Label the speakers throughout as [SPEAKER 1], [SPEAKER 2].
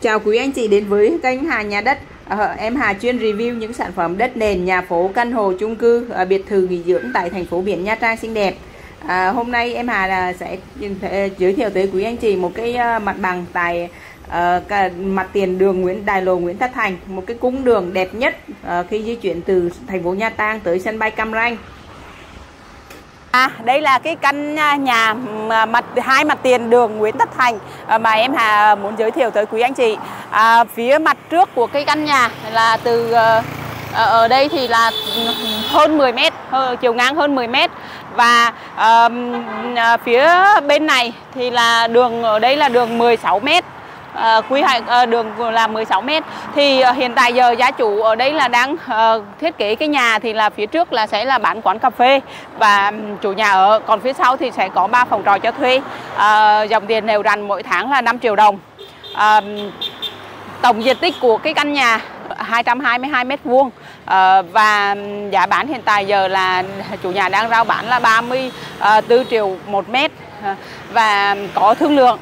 [SPEAKER 1] Chào quý anh chị đến với kênh Hà Nhà Đất. À, Em Hà chuyên review những sản phẩm đất nền, nhà phố, căn hộ, chung cư, à, biệt thự nghỉ dưỡng tại thành phố biển Nha Trang xinh đẹp. À, Hôm nay em Hà là sẽ ừ, giới thiệu tới quý anh chị một cái mặt bằng tại uh, mặt tiền đường Nguyễn Đài Lộ Nguyễn Tất Thành Một cái cung đường đẹp nhất uh, khi di chuyển từ thành phố Nha Trang tới sân bay Cam Ranh. À, đây là cái căn à, nhà à, mặt hai mặt tiền đường Nguyễn Tất Thành à, mà em Hà muốn giới thiệu tới quý anh chị. À, phía mặt trước của cái căn nhà là từ ờ, ờ, ở đây thì là hơn 10 mét, ờ, chiều ngang hơn 10 mét và à, phía bên này thì là đường ở đây là đường 16 mét uh, quy hoạch ờ, đường là 16 m thì ờ, hiện tại giờ gia chủ ở đây là đang thiết kế cái nhà thì là phía trước là sẽ là bán quán cà phê. Và chủ nhà ở còn phía sau thì sẽ có ba phòng trọ cho thuê. Dòng tiền đều rành mỗi tháng là 5 triệu đồng. Tổng diện tích của cái căn nhà 222 mét vuông. Và giá bán hiện tại giờ là chủ nhà đang rao bán là 34 triệu một mét. Và có thương lượng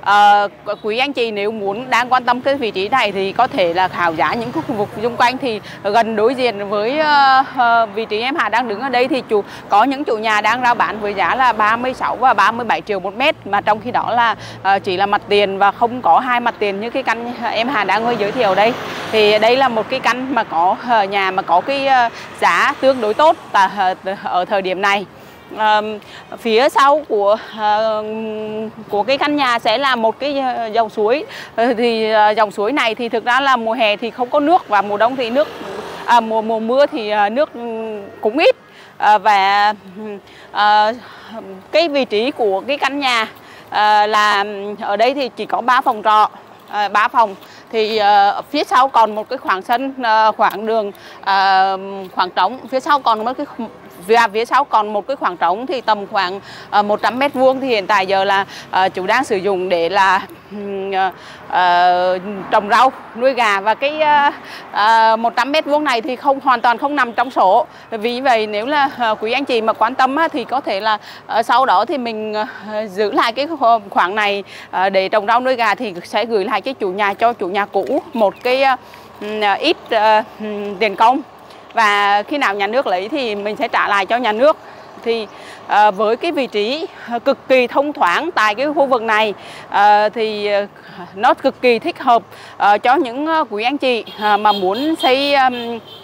[SPEAKER 1] à, quý anh chị nếu muốn đang quan tâm cái vị trí này thì có thể là khảo giá những khu vực xung quanh thì gần đối diện với uh, vị trí em Hà đang đứng ở đây thì chủ có những chủ nhà đang rao bán với giá là 36 và 37 triệu một mét mà trong khi đó là uh, chỉ là mặt tiền và không có hai mặt tiền như cái căn em Hà đang giới thiệu đây. Thì đây là một cái căn mà có uh, nhà mà có cái uh, giá tương đối tốt tại, uh, ở thời điểm này à, phía sau của à, của cái căn nhà sẽ là một cái ờ, dòng suối. Ờ, thì à, dòng suối này thì thực ra là mùa hè thì không có nước và mùa đông thì nước à, mùa mùa mưa thì nước ừ, cũng ít. À, và à, cái vị trí của cái căn nhà à, là ở đây thì chỉ có 3 phòng trọ à, 3 phòng. Thì uh, phía sau còn một cái khoảng sân uh, khoảng đường uh, khoảng trống. Phía sau còn một cái và phía sau còn một cái khoảng trống thì tầm khoảng ờ, 100 mét vuông thì hiện tại giờ là uh, đang sử dụng để là uh, uh, trồng rau nuôi gà. Và cái uh, uh, 100 mét vuông này thì không hoàn toàn không nằm trong sổ vì vậy nếu là uh, quý anh chị mà quan tâm uh, thì có thể là uh, sau đó thì mình uh, giữ lại cái khoảng này uh, để trồng rau nuôi gà thì sẽ gửi lại cái chủ nhà cho chủ nhà cũ một cái uh, ít uh, tiền công và khi nào nhà nước lấy thì mình sẽ trả lại cho nhà nước. Thì à, với cái vị trí cực kỳ thông thoáng tại cái khu vực này à, thì ờ, nó cực kỳ thích hợp à, cho những quý anh chị à, mà muốn xây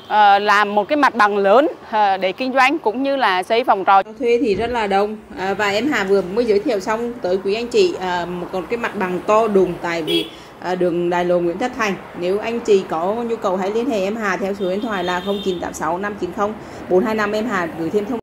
[SPEAKER 1] à, làm một cái mặt bằng lớn à, để kinh doanh cũng như là xây phòng trọ. Thuê thì rất là đông. À, và em Hà vừa mới giới thiệu xong tới quý anh chị à, một cái mặt bằng to đùng tại vì À, đường Đài Lộ Nguyễn Tất Thành. Nếu anh chị có nhu cầu hãy liên hệ em Hà theo số điện thoại là 0986 590 425 em Hà gửi thêm thông